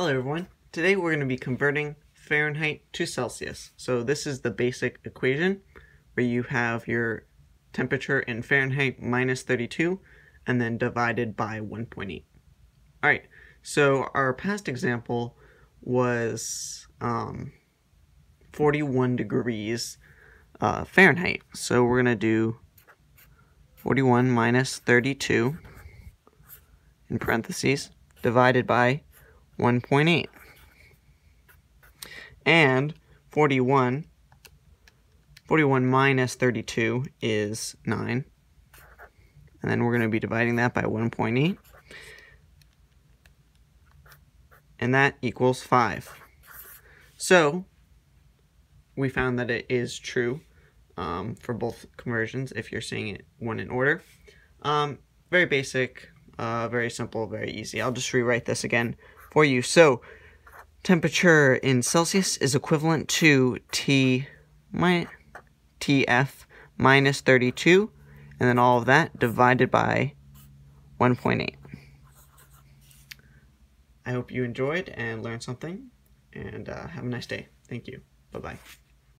Hello everyone. Today we're going to be converting Fahrenheit to Celsius. So this is the basic equation where you have your temperature in Fahrenheit minus 32 and then divided by 1.8. Alright, so our past example was um, 41 degrees uh, Fahrenheit. So we're going to do 41 minus 32 in parentheses divided by 1.8. And 41, 41 minus 32 is 9. And then we're going to be dividing that by 1.8. And that equals 5. So, we found that it is true um, for both conversions if you're seeing it one in order. Um, very basic, uh, very simple, very easy. I'll just rewrite this again for you. So, temperature in Celsius is equivalent to T my TF minus 32, and then all of that divided by 1.8. I hope you enjoyed and learned something, and uh, have a nice day. Thank you. Bye-bye.